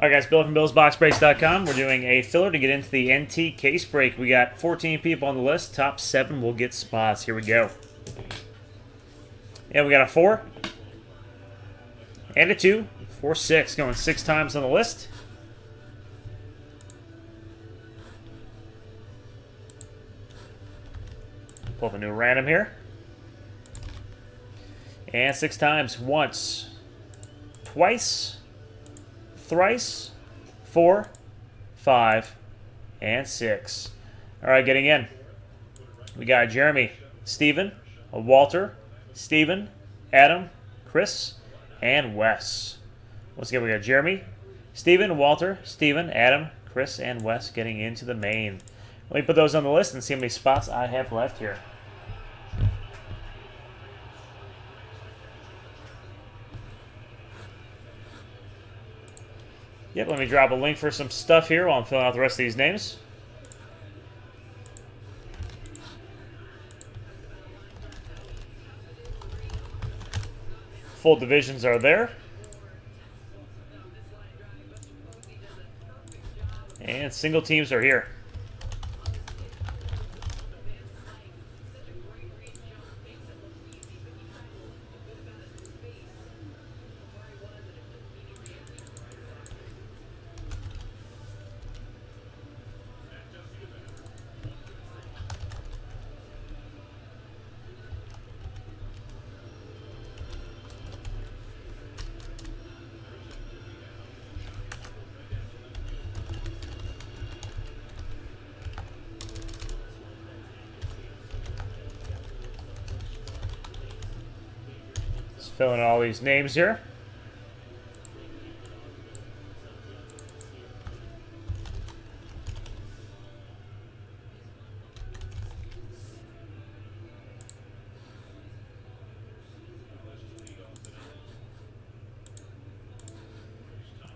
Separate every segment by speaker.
Speaker 1: All right, guys, Bill from BillsBoxBreaks.com. We're doing a filler to get into the NT case break. We got 14 people on the list. Top seven will get spots. Here we go. Yeah, we got a four and a two, four, six, going six times on the list. Pull the new random here. And six times. Once, twice, thrice, four, five, and six. All right, getting in. We got Jeremy, Stephen, Walter, Stephen, Adam, Chris, and Wes. Once again, we got Jeremy, Stephen, Walter, Stephen, Adam, Chris, and Wes getting into the main. Let me put those on the list and see how many spots I have left here. Yep, let me drop a link for some stuff here while I'm filling out the rest of these names. Full divisions are there. And single teams are here. Just filling all these names here.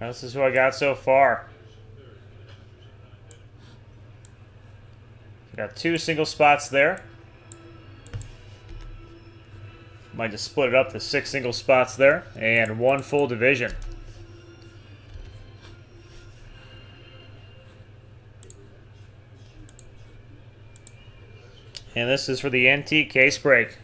Speaker 1: This is who I got so far. Got two single spots there. Might just split it up to six single spots there and one full division. And this is for the NT case break.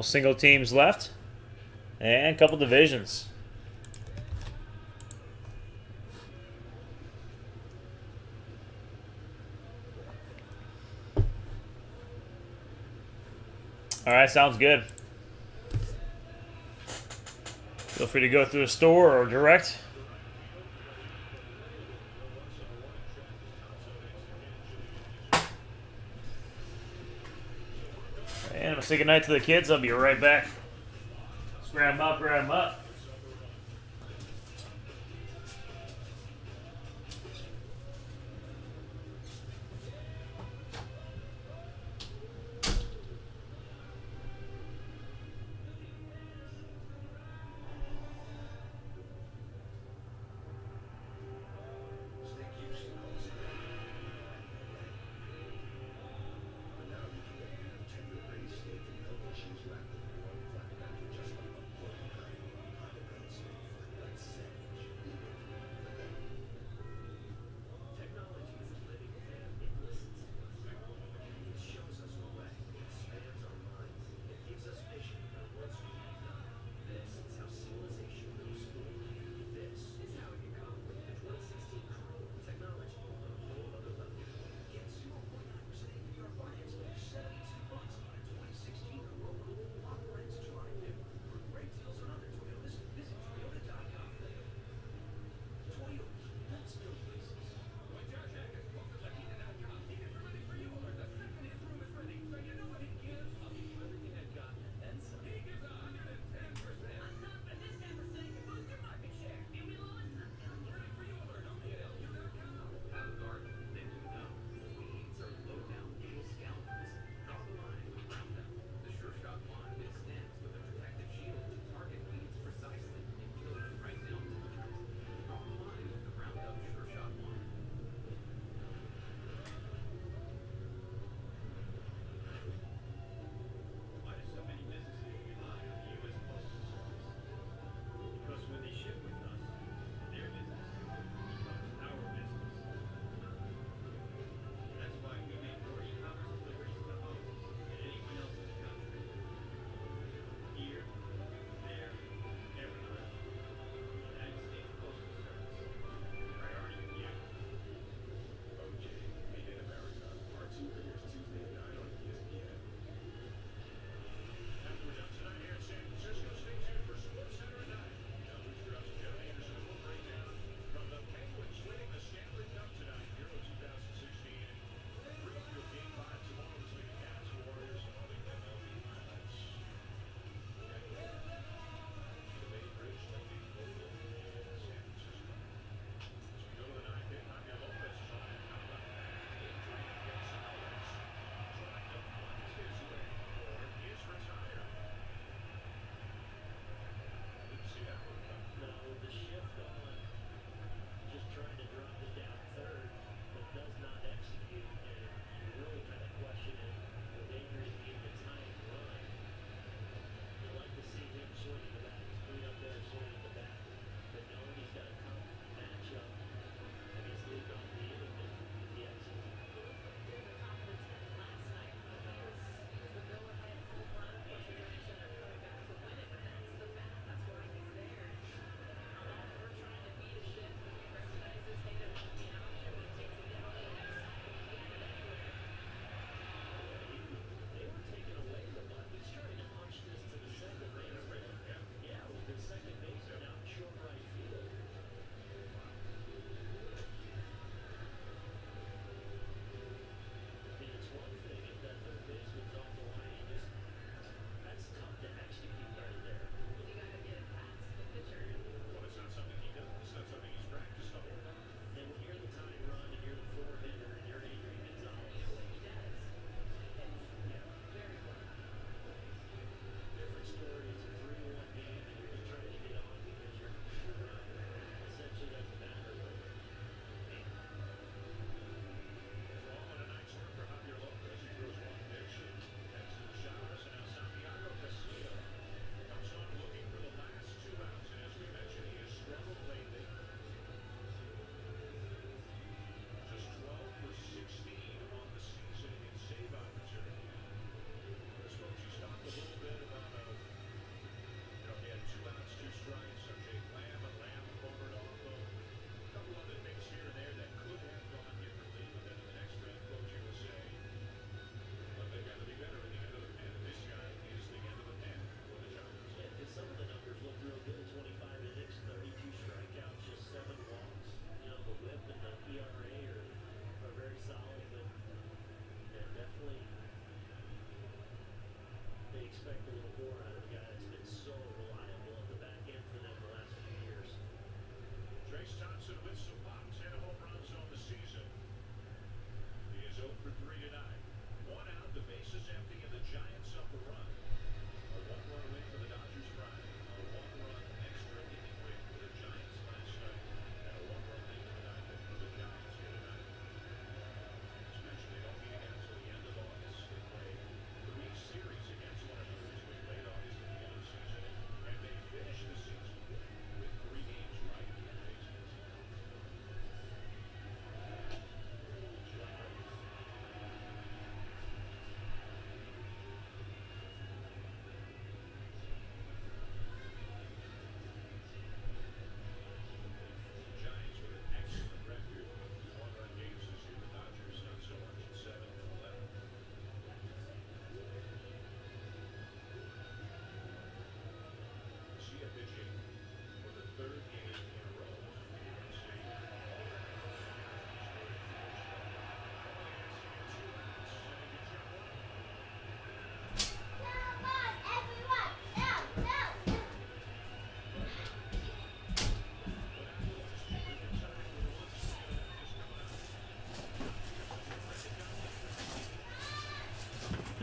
Speaker 1: Couple single teams left. And a couple divisions. All right, sounds good. Feel free to go through a store or direct. And I'm gonna say goodnight to the kids. I'll be right back. Them up, grab them up.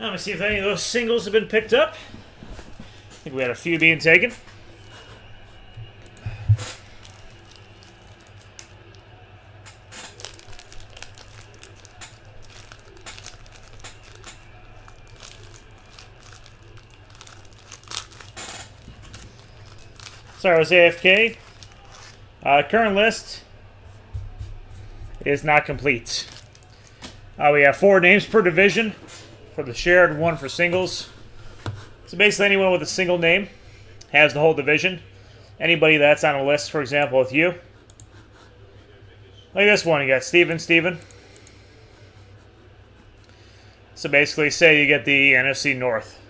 Speaker 1: Let me see if any of those singles have been picked up. I think we had a few being taken. Sorry, I was AFK. Uh, current list is not complete. Uh, we have four names per division for the shared, one for singles. So basically, anyone with a single name has the whole division. Anybody that's on a list, for example, with you. Like this one, you got Steven, Steven. So basically, say you get the NFC North.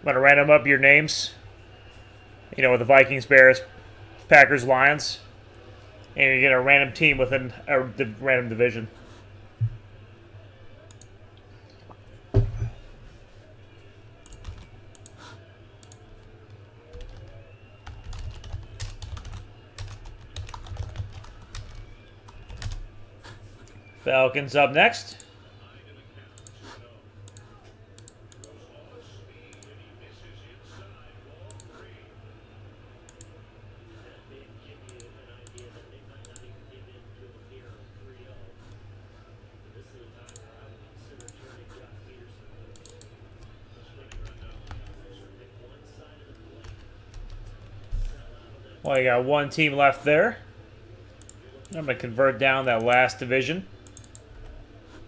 Speaker 1: I'm going to random up your names. You know, with the Vikings, Bears, Packers, Lions. And you get a random team within a random division. Falcons up next.
Speaker 2: That may give you an idea that they might not even give in to him here on 3-0. This is a time where I would consider turning Joc Pederson loose. Pick one side of the plate. Sell out up next.
Speaker 1: Well, you got one team left there. I'm going to convert down that last division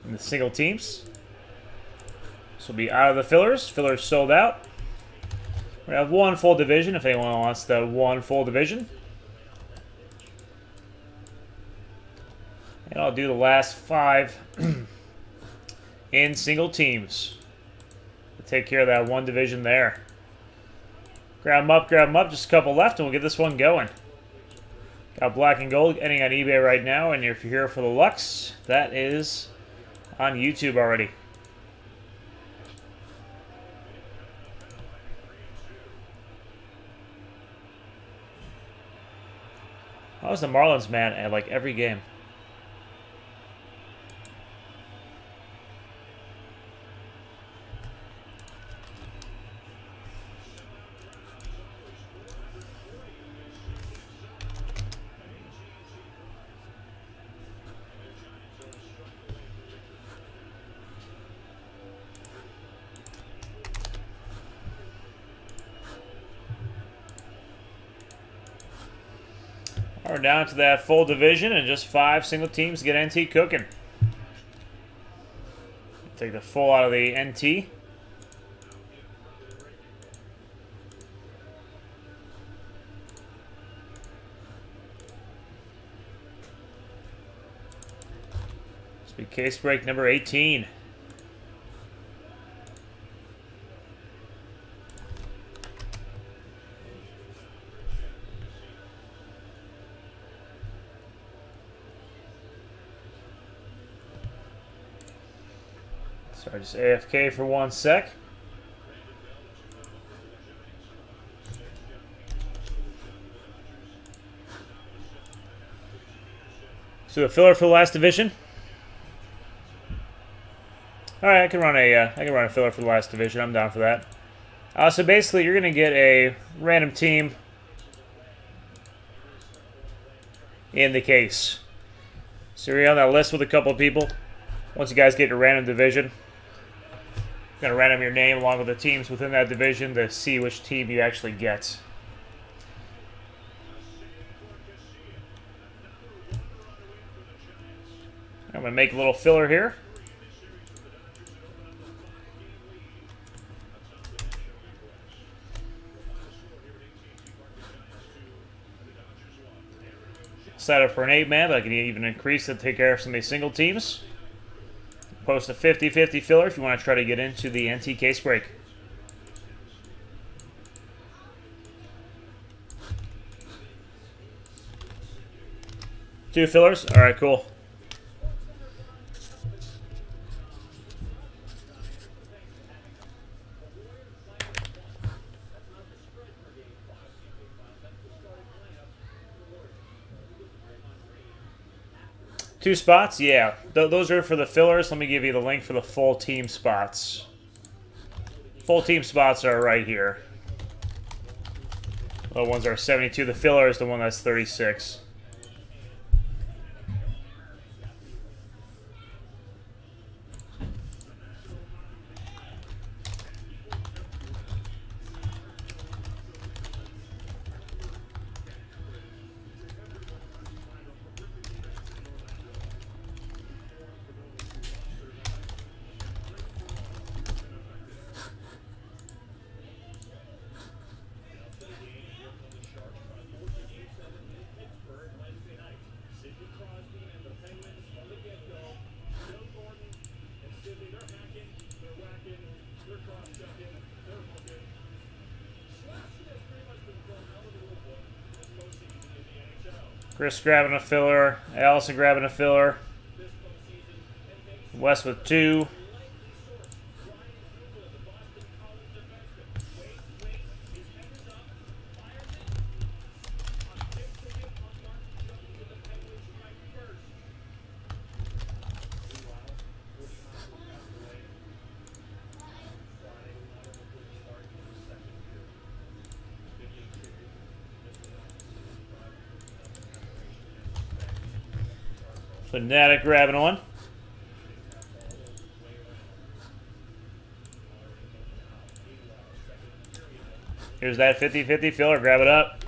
Speaker 1: in the single teams. This will be out of the fillers. Fillers sold out. We have one full division if anyone wants the one full division. And I'll do the last five in single teams. Take care of that one division there. Grab them up, grab them up. Just a couple left, and we'll get this one going. Got black and gold ending on eBay right now, and if you're here for the Lux, that is on YouTube already. Was the Marlins man at like every game. We're down to that full division and just five single teams to get NT cooking. Take the full out of the NT. This be case break number 18. So I just AFK for one sec.
Speaker 3: So a filler for the last division. All right, I can run a uh, I can run a filler for the last division. I'm down for that. Uh, so basically, you're gonna get a random team in the case. So you're on that list with a couple of people. Once you guys get your random division, gonna random your name along with the teams within that division to see which team you actually get. I'm gonna make a little filler here. Set up for an 8 man, but I can even increase it to take care of some of these single teams. Post a 50 50 filler if you want to try to get into the NT case break. Two fillers? Alright, cool. Two spots? Yeah. Th those are for the fillers. Let me give you the link for the full team spots. Full team spots are right here. The ones are 72. The filler is the one that's 36. Chris grabbing a filler. Allison grabbing a filler. West with two. Fanatic grabbing one. Here's that 50-50 filler. Grab it up.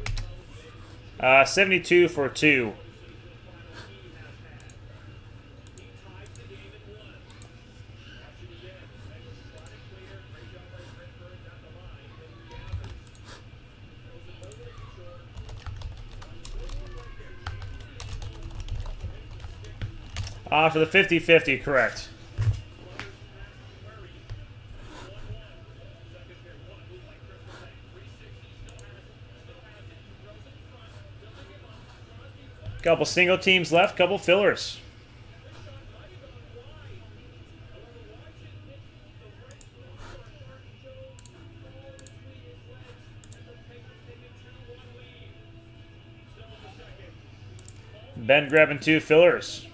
Speaker 3: Uh, 72 for two. Uh, for the 50-50, correct. Couple single teams left, couple fillers. Ben grabbing two fillers.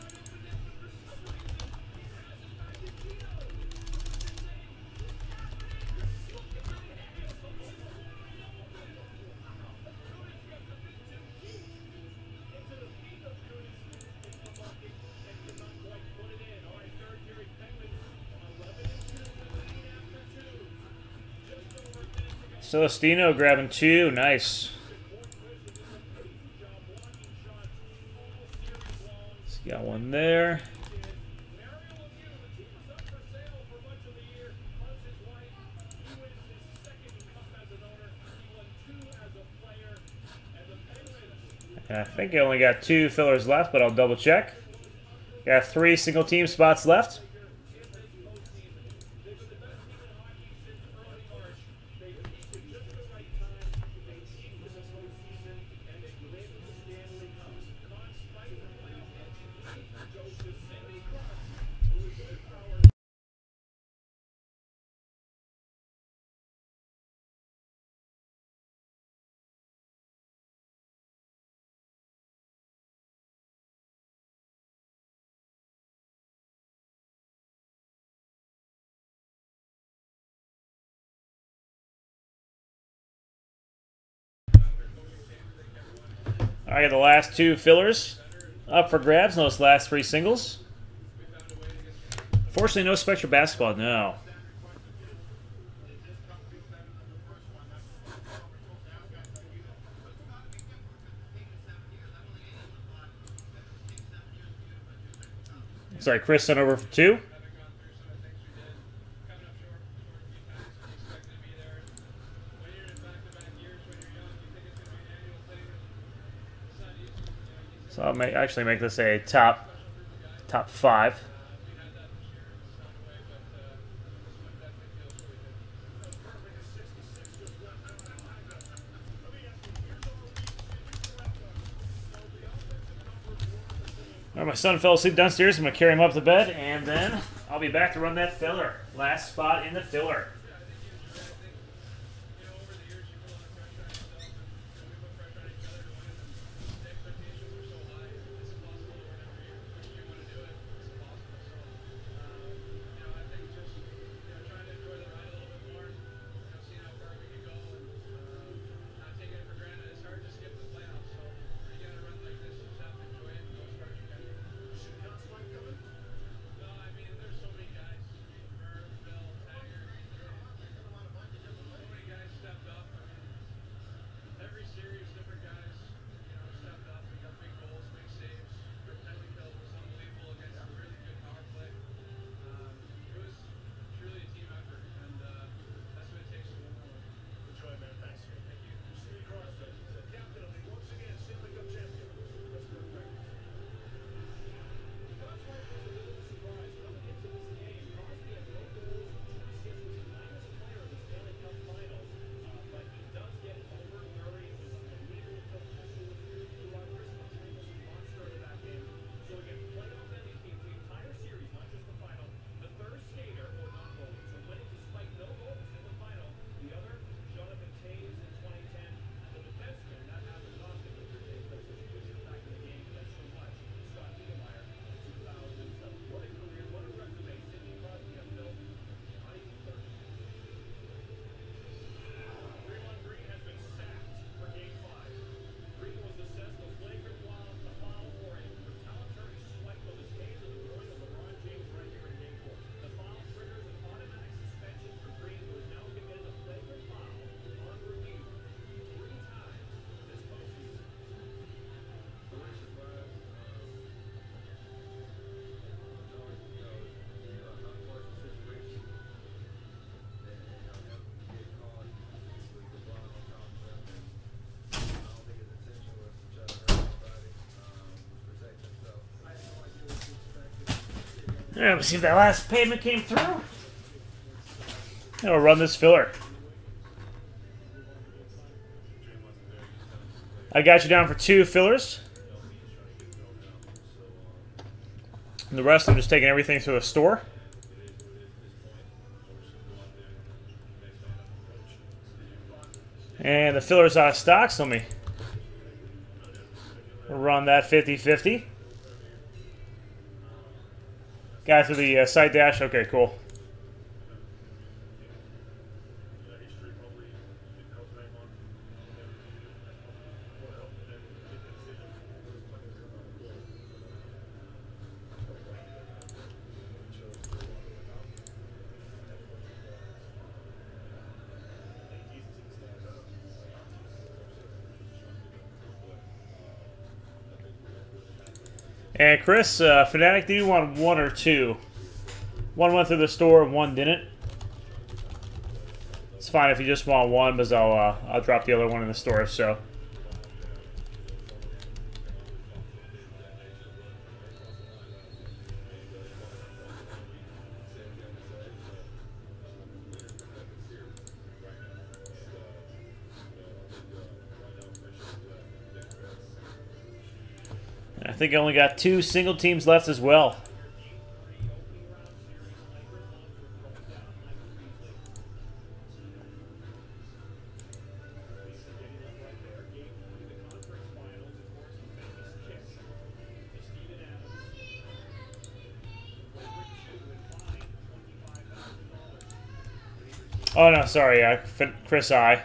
Speaker 3: Celestino grabbing two. Nice. He's got one there. I think I only got two fillers left, but I'll double check. Got three single team spots left. I got the last two fillers up for grabs. in Those last three singles. Fortunately, no Spectra basketball. No. Sorry, Chris sent over for two. So I'll make, actually make this a top top five. Right, my son fell asleep downstairs. I'm gonna carry him up to bed, and then I'll be back to run that filler. Last spot in the filler. All right, let's see if that last payment came through. And we'll run this filler. I got you down for two fillers. And the rest, I'm just taking everything to a store. And the filler's out of stock, so let me run that 50 50. Guy through the uh, side dash. Okay, cool. And Chris, uh, Fnatic, do you want one or two? One went through the store, one didn't. It's fine if you just want one, because I'll uh, I'll drop the other one in the store. So. I only got two single teams left as well. Oh no, sorry, uh, Chris I.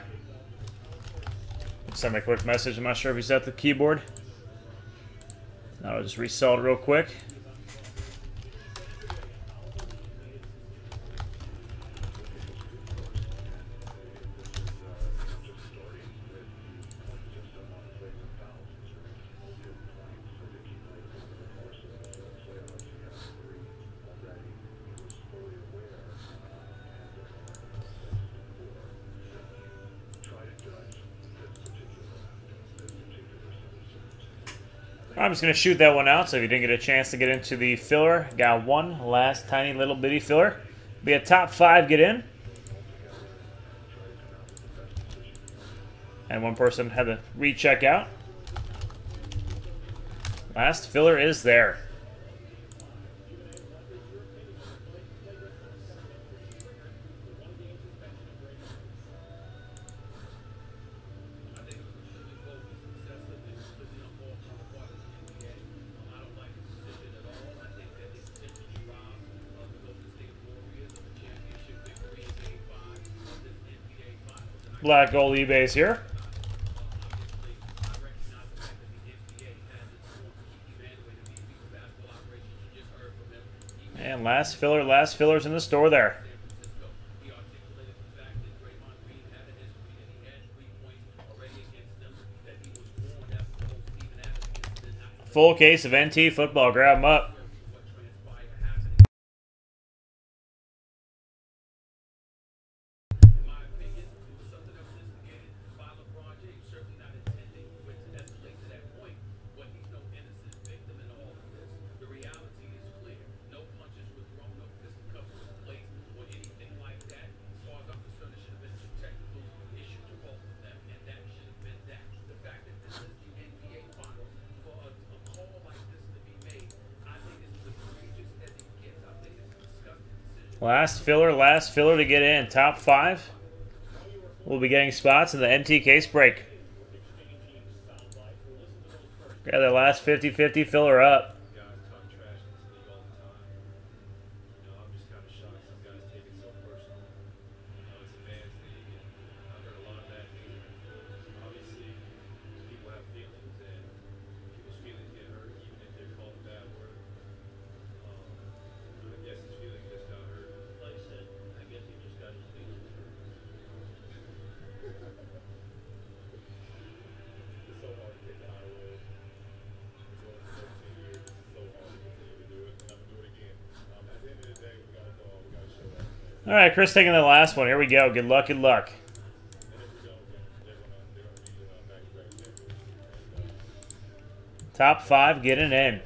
Speaker 4: Send me a quick message. I'm not sure if he's at the keyboard. Just resell it real quick. I'm just going to shoot that one out, so if you didn't get a chance to get into the filler, got one last tiny little bitty filler. Be a top five get in. And one person had to recheck out. Last filler is there. Black gold eBay's here. And last filler, last fillers in the store there. Full case of NT football. Grab them up. Last filler, last filler to get in. Top five. We'll be getting spots in the NT case break. Got that last 50-50 filler up. All right, Chris taking the last one. Here we go. Good luck, good luck. Top five get getting in.